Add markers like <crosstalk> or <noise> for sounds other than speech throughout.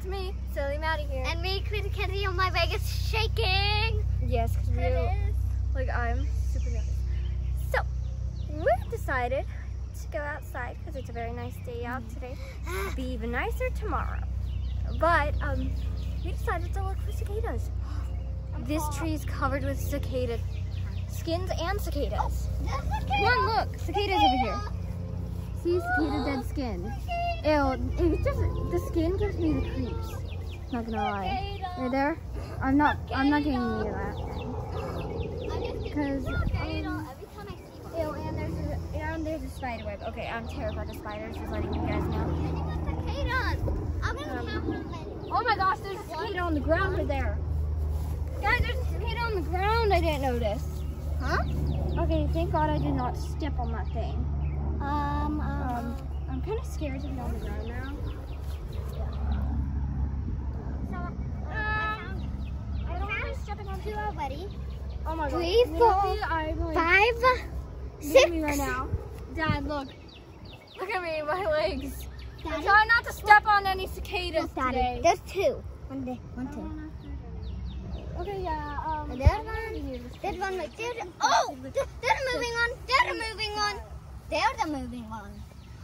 it's me, Silly Maddie here. And me, Queen Kenzie, on my leg is shaking. yes, because we like I'm super nervous. So we decided to go outside because it's a very nice day out today. Be even nicer tomorrow. But um, we decided to look for cicadas. <gasps> This tree is covered with cicada skins and cicadas. Come on, look, cicadas over here. See cicada dead skin. Ew, it just the skin gives me the creeps. Not gonna lie. Right there? I'm not. I'm not getting near that. Because Every time I see one. Ew, and there's a, and there's a spider web. Okay, I'm terrified of spiders. Just letting you guys know. Um. Oh my gosh, there's a cicada on the ground right there. Guys, there's a cicada on the ground. I didn't notice. Huh? Okay, thank God I did not step on that thing. Um, Um, I'm kind of scared to be on the ground now. um, I don't want to step on two already. Oh my Three, God. four, like, Five, look at me right now. Dad, look. Look at me, my legs. I'm trying not to step on any cicadas Daddy. today. There's two. One, day, one, two. Okay, yeah. Um, And there's one. There's one right there. Oh, th- they're moving on. They're moving on. They're the moving on.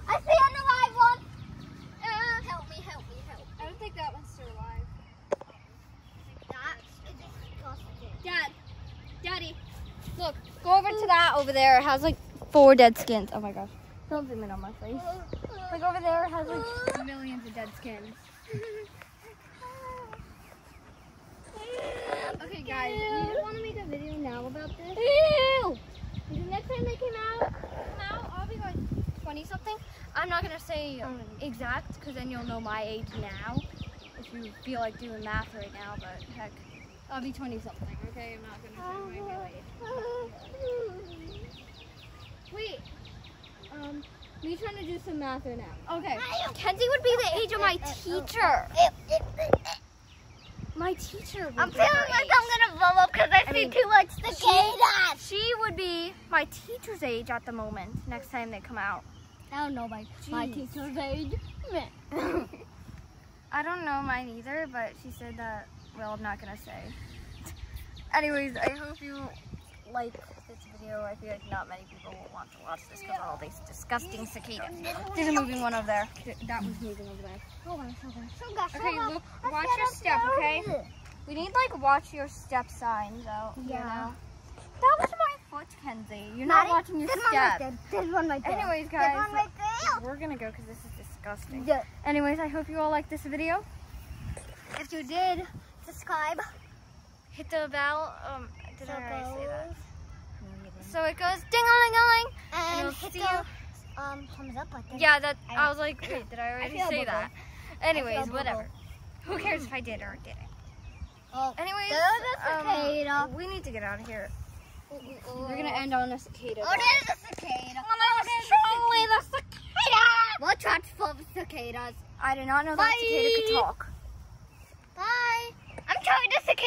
I see an alive one. Uh, help me, help me, help. me. I don't think that one's still alive. That is disgusting. Dad, Daddy, look, go over to that over there. It has like four dead skins. Oh my gosh. Don't zoom in on my face. Like over there, it has like millions of dead skins. <laughs> Okay, guys, you just want to make a video now about this? Ew. The next time they came out, come out, I'll be like 20 something. I'm not gonna say um, exact because then you'll know my age now. If you feel like doing math right now, but heck, I'll be 20 something. Okay, I'm not gonna say my real age. Wait, um, me trying to do some math right now. Okay, Kenzie would be the age of my teacher. My teacher. I'm feeling like. I'm gonna blow up because I, I see mean, too much cicadas. She would be my teacher's age at the moment. Next time they come out. I don't know my, my teacher's age. <laughs> I don't know mine either, but she said that. Well, I'm not gonna say. Anyways, I hope you like this video. I feel like not many people will want to watch this because of all these disgusting cicadas. There's a moving one over there. That was moving over there. Hold on, hold on. Okay, look, watch your step, okay? We need like watch your step signs out. you Yeah. know? That was my foot, Kenzie. You're not Maddie, watching your right step. there. There's one right there. Anyways, guys, one right we're gonna go because this is disgusting. Yeah. Anyways, I hope you all like this video. If you did, Subscribe. hit the bell. Um, did So I already say that? So it goes ding a ling a ling. And we'll hit see the um, thumbs up button. Yeah, that I- I was like, wait, did I already feel say that? Anyways, whatever. Who cares if I did or didn't? Anyways, um, we need to get out of here. We're gonna end on a cicada. Oh, there's a cicada. Oh, there's only the cicada. We'll transform cicadas. I did not know Bye. that cicada could talk. Bye. I'm trying to cicada.